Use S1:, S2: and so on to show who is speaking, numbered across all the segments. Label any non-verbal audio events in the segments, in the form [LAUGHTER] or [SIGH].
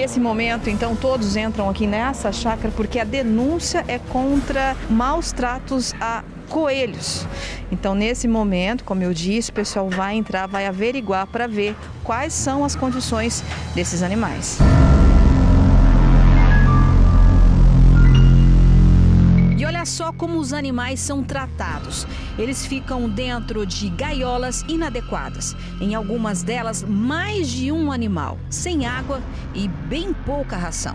S1: Nesse momento, então, todos entram aqui nessa chácara porque a denúncia é contra maus tratos a coelhos. Então, nesse momento, como eu disse, o pessoal vai entrar, vai averiguar para ver quais são as condições desses animais. Como os animais são tratados. Eles ficam dentro de gaiolas inadequadas. Em algumas delas, mais de um animal, sem água e bem pouca ração.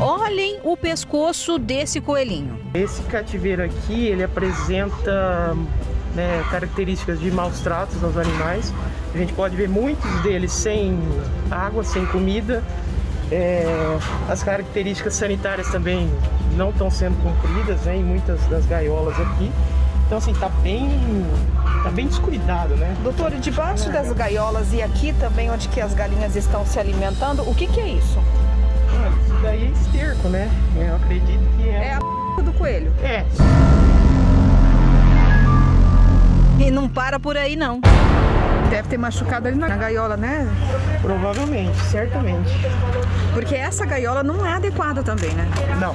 S1: Olhem o pescoço desse coelhinho.
S2: Esse cativeiro aqui, ele apresenta né, características de maus tratos aos animais. A gente pode ver muitos deles sem água, sem comida. É, as características sanitárias também não estão sendo cumpridas né, em muitas das gaiolas aqui. Então assim, tá bem, tá bem descuidado, né?
S1: Doutor, debaixo das gaiolas e aqui também onde que as galinhas estão se alimentando, o que, que é isso?
S2: isso daí é esterco, né? Eu acredito que é.
S1: É a p... do coelho.
S2: É.
S1: E não para por aí não. Deve ter machucado ali na gaiola, né?
S2: Provavelmente, certamente.
S1: Porque essa gaiola não é adequada também, né?
S2: Não,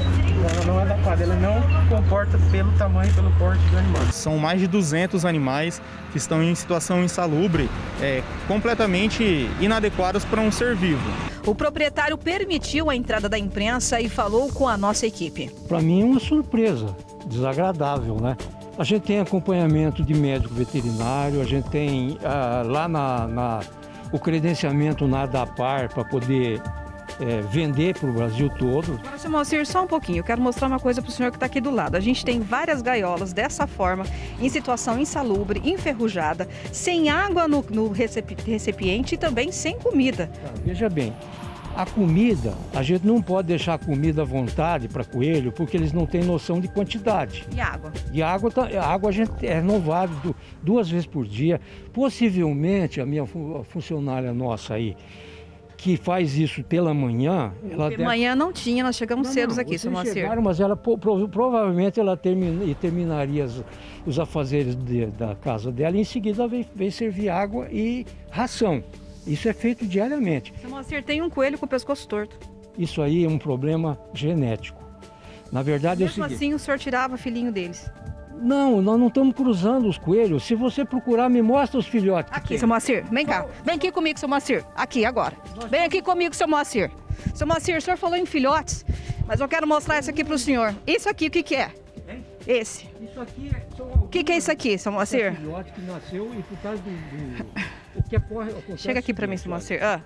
S2: ela não é adequada. Ela não comporta pelo tamanho, pelo porte do animal.
S3: São mais de 200 animais que estão em situação insalubre, é, completamente inadequados para um ser vivo.
S1: O proprietário permitiu a entrada da imprensa e falou com a nossa equipe.
S4: Para mim é uma surpresa, desagradável, né? A gente tem acompanhamento de médico veterinário, a gente tem ah, lá na, na, o credenciamento na ADAPAR para poder é, vender para o Brasil todo.
S1: Agora, seu Moacir, só um pouquinho. Eu quero mostrar uma coisa para o senhor que está aqui do lado. A gente tem várias gaiolas dessa forma, em situação insalubre, enferrujada, sem água no, no recipiente e também sem comida.
S4: Ah, veja bem, a comida, a gente não pode deixar a comida à vontade para coelho, porque eles não têm noção de quantidade.
S1: E água?
S4: E água, tá, a água a gente é renovada duas vezes por dia. Possivelmente, a minha funcionária nossa aí, que faz isso pela manhã, ela
S1: deve... manhã não tinha, nós chegamos não, cedo aqui, seu Moacir.
S4: chegaram, mas ela provavelmente ela termina, terminaria os, os afazeres de, da casa dela e em seguida ela vem servir água e ração. Isso é feito diariamente.
S1: Seu Moacir, tem um coelho com o pescoço torto.
S4: Isso aí é um problema genético. Na verdade,
S1: Mesmo
S4: é o seguinte,
S1: assim, o senhor tirava filhinho deles?
S4: Não, nós não estamos cruzando os coelhos. Se você procurar, me mostra os filhotes.
S1: Aqui, seu Moacir, vem cá. Vem aqui comigo, seu Moacir. Aqui, agora. Vem aqui comigo, seu Moacir. Seu Moacir, o senhor falou em filhotes, mas eu quero mostrar isso aqui para o senhor. Isso aqui, o que, que é? Esse.
S4: Isso aqui é...
S1: O que, que é isso aqui, seu Moacir? É
S4: filhote que nasceu e por causa do... do [LAUGHS] que ocorre,
S1: Chega aqui para mim, Moacir. Ah.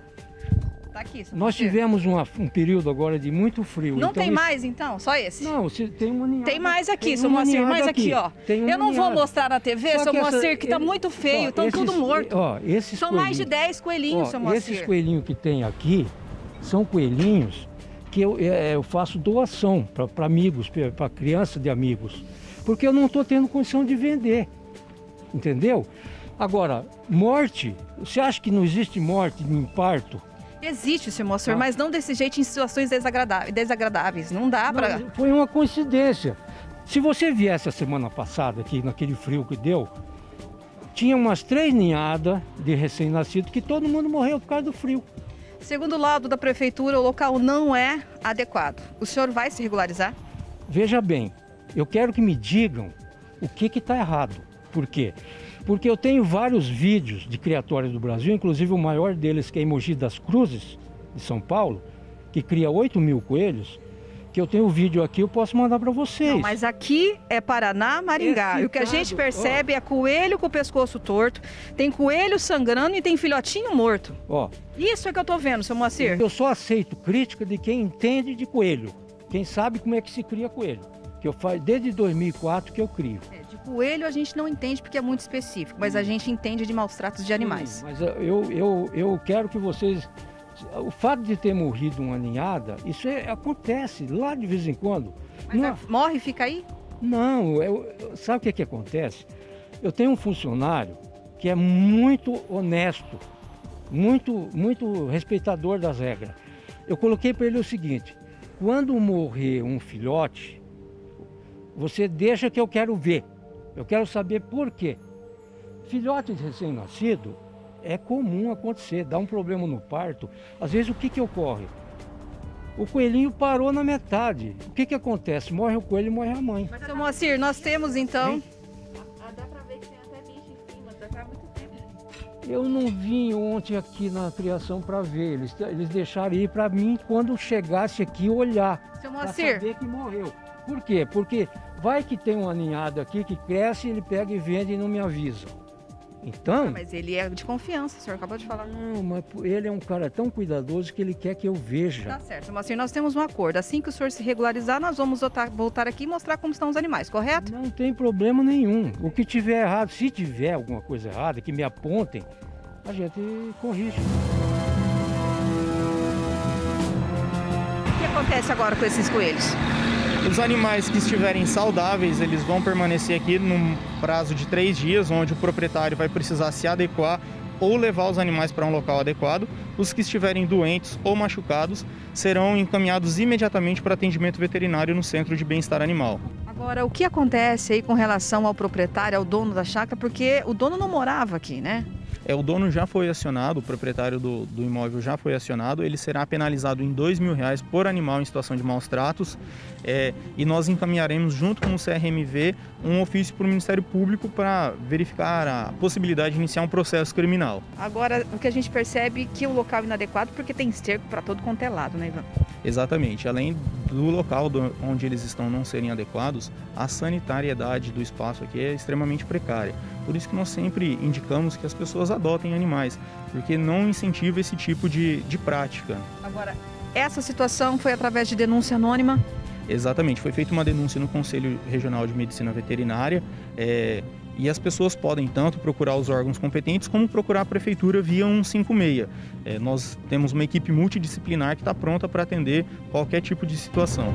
S1: Tá aqui,
S4: Nós tivemos uma, um período agora de muito frio.
S1: Não então tem isso... mais, então? Só esse?
S4: Não, se, tem uma ninhada,
S1: Tem mais aqui, seu Moacir. Mais aqui, aqui ó. Eu não vou mostrar na TV, seu Moacir, que tá muito feio. Estão tudo morto.
S4: Ó, esses
S1: São mais de 10 coelhinhos, ó, seu Moacir.
S4: Esses coelhinhos que tem aqui são coelhinhos que eu, é, eu faço doação para amigos, para criança de amigos. Porque eu não estou tendo condição de vender. Entendeu? Agora, morte, você acha que não existe morte de infarto?
S1: Existe, moço, ah. mas não desse jeito em situações desagradáveis. Não dá para.
S4: Foi uma coincidência. Se você viesse a semana passada aqui, naquele frio que deu, tinha umas três ninhadas de recém-nascido que todo mundo morreu por causa do frio.
S1: Segundo o laudo da prefeitura, o local não é adequado. O senhor vai se regularizar?
S4: Veja bem, eu quero que me digam o que está errado. Por quê? Porque eu tenho vários vídeos de criatórios do Brasil, inclusive o maior deles que é Emoji das Cruzes, de São Paulo, que cria 8 mil coelhos, que eu tenho o vídeo aqui, eu posso mandar para vocês. Não,
S1: mas aqui é Paraná, Maringá. E o que a gente percebe ó, é coelho com o pescoço torto, tem coelho sangrando e tem filhotinho morto.
S4: Ó,
S1: Isso é que eu tô vendo, seu Moacir.
S4: Eu só aceito crítica de quem entende de coelho, quem sabe como é que se cria coelho. Que eu faço desde 2004 que eu crio.
S1: É. Coelho a gente não entende porque é muito específico, mas a hum. gente entende de maus tratos de animais.
S4: Sim, mas eu, eu, eu quero que vocês. O fato de ter morrido uma ninhada, isso é, acontece lá de vez em quando.
S1: Mas não, é, morre e fica aí?
S4: Não, eu, sabe o que, que acontece? Eu tenho um funcionário que é muito honesto, muito, muito respeitador das regras. Eu coloquei para ele o seguinte: quando morrer um filhote, você deixa que eu quero ver. Eu quero saber por quê. Filhote recém-nascido é comum acontecer, dá um problema no parto. Às vezes o que, que ocorre? O coelhinho parou na metade. O que, que acontece? Morre o coelho e morre a mãe.
S1: Seu Moacir, nós temos então.
S5: Ah, dá pra ver que tem até bicho em cima, tá muito tempo.
S4: Eu não vim ontem aqui na criação para ver. Eles, eles deixaram ir para mim quando chegasse aqui olhar.
S1: Seu
S4: Para
S1: Moacir,
S4: saber que morreu. Por quê? Porque vai que tem um aninhado aqui que cresce, ele pega e vende e não me avisa. Então,
S1: mas ele é de confiança, o senhor acabou de falar.
S4: não, mas ele é um cara tão cuidadoso que ele quer que eu veja.
S1: Tá certo, seu Moacir, nós temos um acordo. Assim que o senhor se regularizar, nós vamos voltar, voltar aqui e mostrar como estão os animais, correto?
S4: Não tem problema nenhum. O que tiver errado, se tiver alguma coisa errada, que me apontem, a gente corrige.
S1: O que acontece agora com esses coelhos?
S3: Os animais que estiverem saudáveis, eles vão permanecer aqui num prazo de três dias, onde o proprietário vai precisar se adequar ou levar os animais para um local adequado. Os que estiverem doentes ou machucados serão encaminhados imediatamente para atendimento veterinário no Centro de Bem-Estar Animal.
S1: Agora, o que acontece aí com relação ao proprietário, ao dono da chácara? Porque o dono não morava aqui, né?
S3: É, o dono já foi acionado, o proprietário do, do imóvel já foi acionado, ele será penalizado em dois mil reais por animal em situação de maus tratos é, e nós encaminharemos junto com o CRMV um ofício para o Ministério Público para verificar a possibilidade de iniciar um processo criminal.
S1: Agora, o que a gente percebe é que o local é inadequado porque tem esterco para todo quanto é lado, né, Ivan?
S3: Exatamente. Além do local do- onde eles estão não serem adequados, a sanitariedade do espaço aqui é extremamente precária. Por isso que nós sempre indicamos que as pessoas adotem animais, porque não incentiva esse tipo de, de prática.
S1: Agora, essa situação foi através de denúncia anônima.
S3: Exatamente. Foi feita uma denúncia no Conselho Regional de Medicina Veterinária. é, e as pessoas podem tanto procurar os órgãos competentes como procurar a prefeitura via 156. É, nós temos uma equipe multidisciplinar que está pronta para atender qualquer tipo de situação.